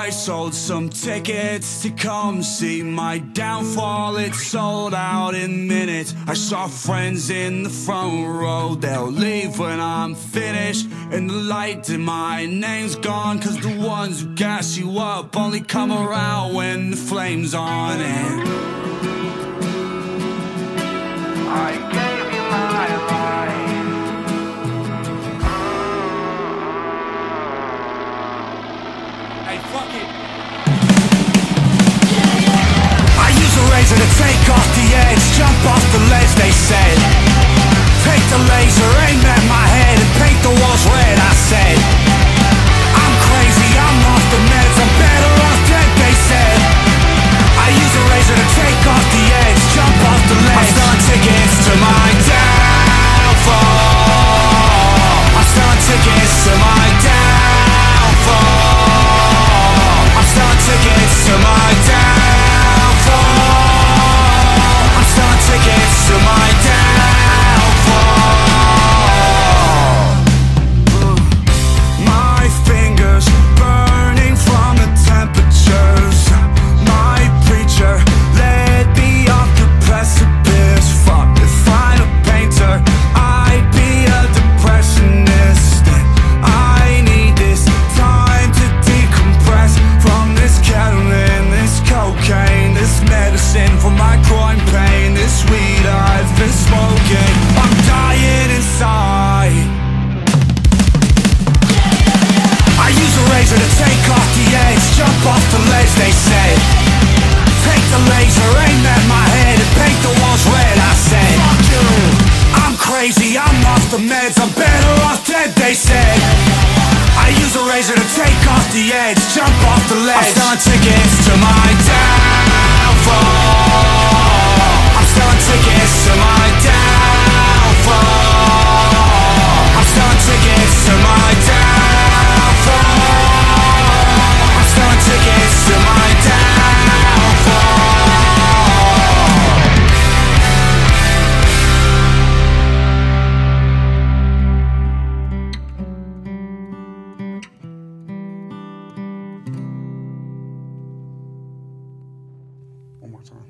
I sold some tickets to come see my downfall. It sold out in minutes. I saw friends in the front row. They'll leave when I'm finished. And the light in my name's gone. Cause the ones who gas you up only come around when the flame's on. And I Fuck it. to my the edge, jump off the ledge. I found tickets to my 나오잖아.